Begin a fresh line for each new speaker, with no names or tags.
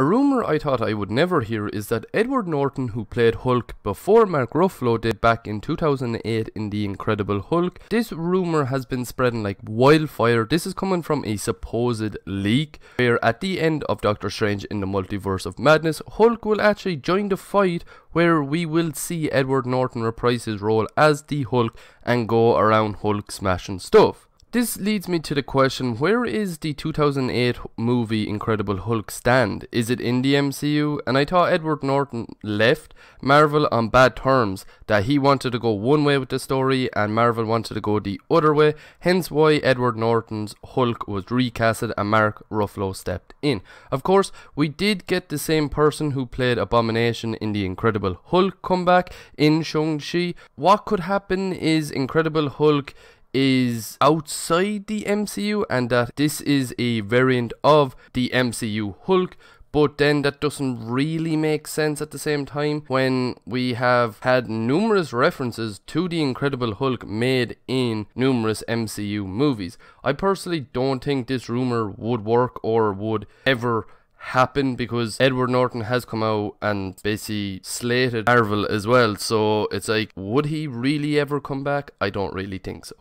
A rumour I thought I would never hear is that Edward Norton, who played Hulk before Mark Ruffalo did back in 2008 in The Incredible Hulk, this rumour has been spreading like wildfire. This is coming from a supposed leak where at the end of Doctor Strange in the Multiverse of Madness, Hulk will actually join the fight where we will see Edward Norton reprise his role as the Hulk and go around Hulk smashing stuff. This leads me to the question where is the 2008 movie Incredible Hulk stand? Is it in the MCU? And I thought Edward Norton left Marvel on bad terms, that he wanted to go one way with the story and Marvel wanted to go the other way, hence why Edward Norton's Hulk was recasted and Mark Ruffalo stepped in. Of course, we did get the same person who played Abomination in the Incredible Hulk comeback in Shang-Chi. What could happen is Incredible Hulk is outside the MCU and that this is a variant of the MCU Hulk. But then that doesn't really make sense at the same time when we have had numerous references to the Incredible Hulk made in numerous MCU movies. I personally don't think this rumor would work or would ever happen because Edward Norton has come out and basically slated Marvel as well. So it's like, would he really ever come back? I don't really think so.